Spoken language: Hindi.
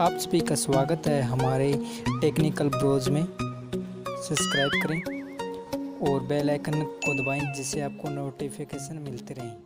आप सभी का स्वागत है हमारे टेक्निकल ब्रोज में। सब्सक्राइब करें और बेल आइकन को दबाएँ जिससे आपको नोटिफिकेशन मिलते रहें।